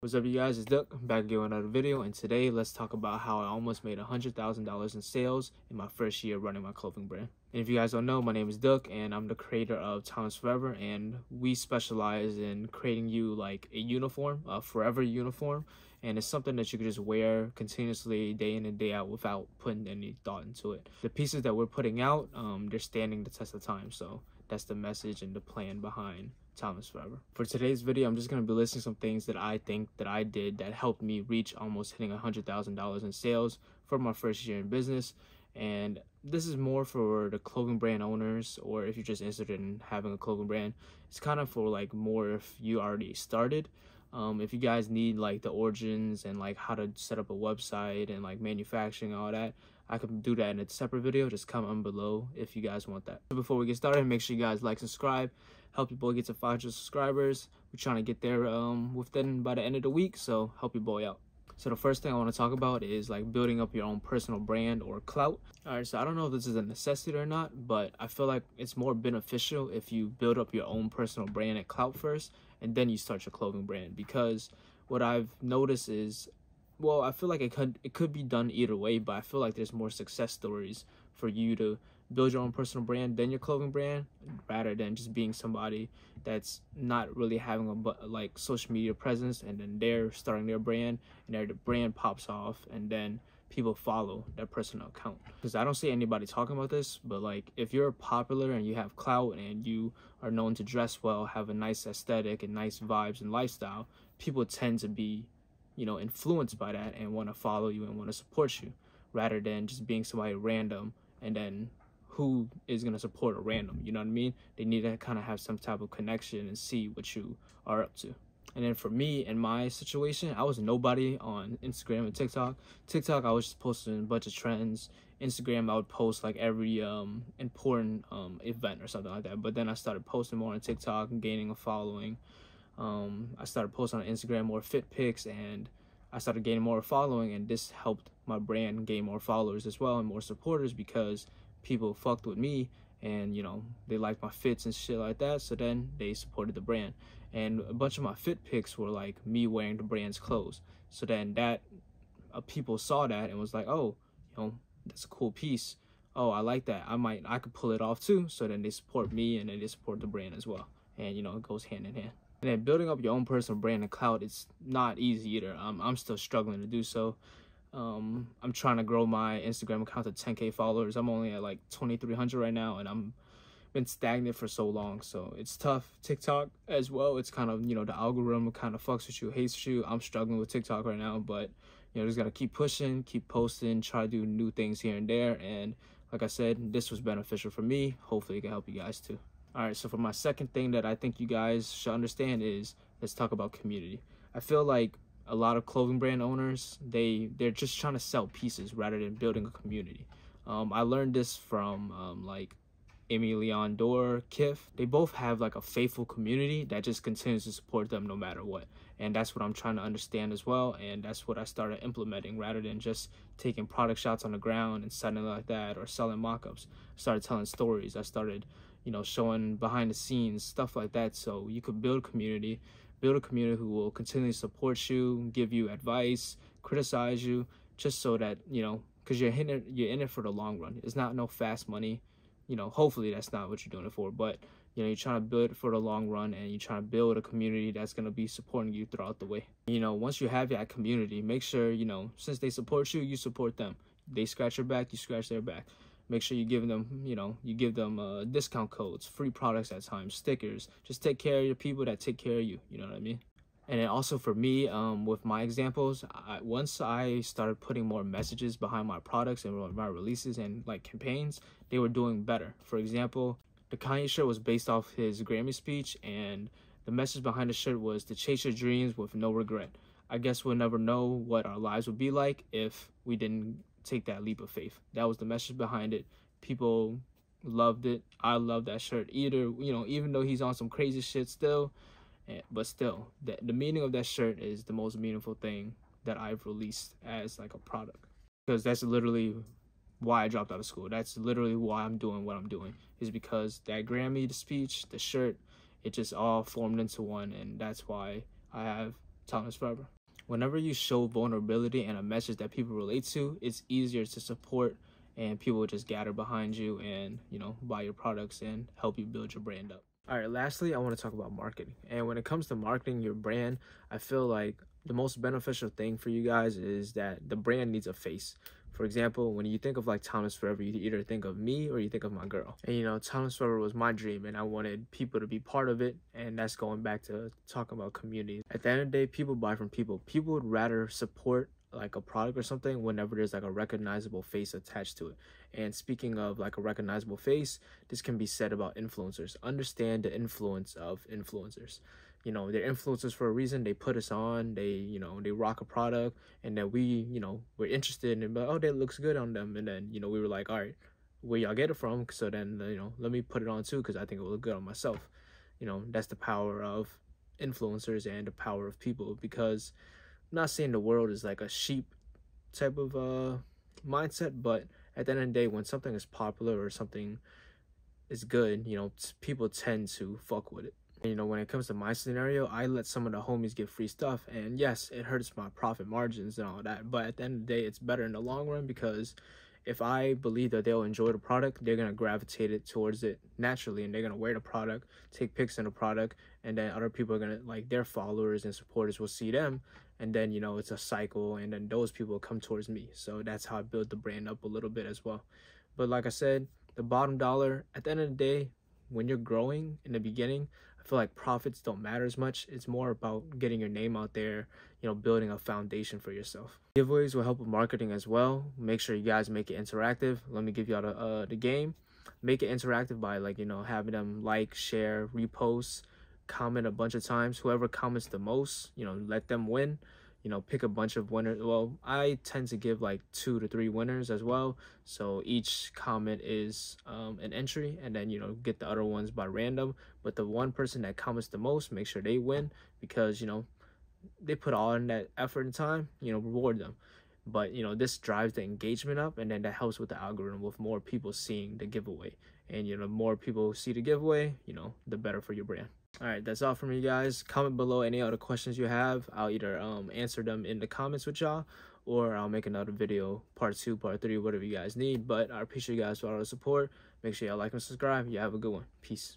What's up you guys, it's Duc, back again with another video and today let's talk about how I almost made $100,000 in sales in my first year running my clothing brand. And if you guys don't know, my name is Duc and I'm the creator of Timeless Forever and we specialize in creating you like a uniform, a forever uniform and it's something that you can just wear continuously day in and day out without putting any thought into it. The pieces that we're putting out, um, they're standing the test of time so that's the message and the plan behind Timeless Forever. For today's video, I'm just going to be listing some things that I think that I did that helped me reach almost hitting $100,000 in sales for my first year in business. And this is more for the clothing brand owners or if you're just interested in having a clothing brand. It's kind of for like more if you already started. Um, if you guys need like the origins and like how to set up a website and like manufacturing all that I can do that in a separate video. Just comment below if you guys want that. Before we get started, make sure you guys like, subscribe, help your boy get to 500 subscribers. We're trying to get there um, within by the end of the week, so help your boy out. So the first thing I want to talk about is like building up your own personal brand or clout. All right, so I don't know if this is a necessity or not, but I feel like it's more beneficial if you build up your own personal brand and clout first, and then you start your clothing brand. Because what I've noticed is well, I feel like it could it could be done either way, but I feel like there's more success stories for you to build your own personal brand than your clothing brand, rather than just being somebody that's not really having a like social media presence, and then they're starting their brand, and their the brand pops off, and then people follow their personal account. Because I don't see anybody talking about this, but like if you're popular and you have clout and you are known to dress well, have a nice aesthetic and nice vibes and lifestyle, people tend to be you know, influenced by that and want to follow you and want to support you rather than just being somebody random and then who is going to support a random, you know what I mean? They need to kind of have some type of connection and see what you are up to. And then for me in my situation, I was nobody on Instagram and TikTok. TikTok, I was just posting a bunch of trends. Instagram, I would post like every um, important um, event or something like that. But then I started posting more on TikTok and gaining a following um, I started posting on Instagram more fit pics and I started gaining more following and this helped my brand gain more followers as well and more supporters because people fucked with me and you know they liked my fits and shit like that. So then they supported the brand. And a bunch of my fit pics were like me wearing the brand's clothes. So then that uh, people saw that and was like oh you know that's a cool piece. Oh i like that. I might i could pull it off too. So then they support me and then they support the brand as well. And you know it goes hand in hand and then building up your own personal brand and clout, it's not easy either. Um, I'm still struggling to do so. Um, I'm trying to grow my Instagram account to 10k followers. I'm only at like 2,300 right now, and I'm been stagnant for so long. So it's tough. TikTok as well. It's kind of you know the algorithm kind of fucks with you, hates you. I'm struggling with TikTok right now, but you know just gotta keep pushing, keep posting, try to do new things here and there. And like I said, this was beneficial for me. Hopefully, it can help you guys too. All right, so for my second thing that I think you guys should understand is let's talk about community. I feel like a lot of clothing brand owners they they're just trying to sell pieces rather than building a community. Um, I learned this from um, like Aimé Leon Dore, Kith. They both have like a faithful community that just continues to support them no matter what. And that's what I'm trying to understand as well. And that's what I started implementing rather than just taking product shots on the ground and selling like that or selling mock-ups. I started telling stories. I started you know, showing behind the scenes, stuff like that. So you could build community, build a community who will continually support you, give you advice, criticize you, just so that, you know, because you're in it, you're in it for the long run. It's not no fast money. You know, hopefully that's not what you're doing it for, but you know, you're trying to build for the long run and you're trying to build a community that's going to be supporting you throughout the way. You know, once you have that community, make sure, you know, since they support you, you support them. They scratch your back, you scratch their back make sure you give them you know you give them uh, discount codes free products at times stickers. Just take care of your people that take care of you you know what i mean? And then also for me um, with my examples I, once i started putting more messages behind my products and my releases and like campaigns they were doing better. For example the kanye shirt was based off his grammy speech and the message behind the shirt was to chase your dreams with no regret. I guess we'll never know what our lives would be like if we didn't take that leap of faith. That was the message behind it. People loved it. I love that shirt. Either, you know, even though he's on some crazy shit still, eh, but still, the, the meaning of that shirt is the most meaningful thing that I've released as like a product. Because that's literally why I dropped out of school. That's literally why I'm doing what I'm doing. Is because that Grammy, the speech, the shirt, it just all formed into one, and that's why I have Timeless Forever. Whenever you show vulnerability and a message that people relate to, it's easier to support and people just gather behind you and, you know, buy your products and help you build your brand up. All right, lastly, I want to talk about marketing. And when it comes to marketing your brand, I feel like the most beneficial thing for you guys is that the brand needs a face. For example, when you think of like Timeless Forever, you either think of me or you think of my girl. And you know, Timeless Forever was my dream and I wanted people to be part of it. And that's going back to talking about community. At the end of the day, people buy from people. People would rather support like a product or something whenever there's like a recognizable face attached to it. And speaking of like a recognizable face, this can be said about influencers. Understand the influence of influencers. You know, they're influencers for a reason. They put us on, they, you know, they rock a product and then we, you know, we're interested in but oh that looks good on them. And then, you know, we were like, all right, where y'all get it from? So then, you know, let me put it on too because I think it will look good on myself. You know, that's the power of influencers and the power of people because I'm not saying the world is like a sheep type of uh mindset, but at the end of the day, when something is popular or something is good, you know, people tend to fuck with it. You know, when it comes to my scenario, I let some of the homies get free stuff, and yes, it hurts my profit margins and all that. But at the end of the day, it's better in the long run because if I believe that they'll enjoy the product, they're gonna gravitate it towards it naturally, and they're gonna wear the product, take pics in the product, and then other people are gonna like their followers and supporters will see them, and then you know it's a cycle and then those people come towards me. So that's how i build the brand up a little bit as well. But like i said the bottom dollar at the end of the day when you're growing in the beginning feel like profits don't matter as much. It's more about getting your name out there you know building a foundation for yourself. Giveaways will help with marketing as well. Make sure you guys make it interactive. Let me give you all the, uh, the game. Make it interactive by like you know having them like share repost comment a bunch of times. Whoever comments the most, you know, let them win. You know, pick a bunch of winners. Well, I tend to give like two to three winners as well. So each comment is um, an entry, and then you know get the other ones by random. But the one person that comments the most, make sure they win because you know they put all in that effort and time. You know, reward them but you know this drives the engagement up and then that helps with the algorithm with more people seeing the giveaway and you know more people see the giveaway you know the better for your brand all right that's all from you guys. Comment below any other questions you have. I'll either um answer them in the comments with y'all or i'll make another video part two part three whatever you guys need. But i appreciate you guys for all the support. Make sure y'all like and subscribe. You have a good one. Peace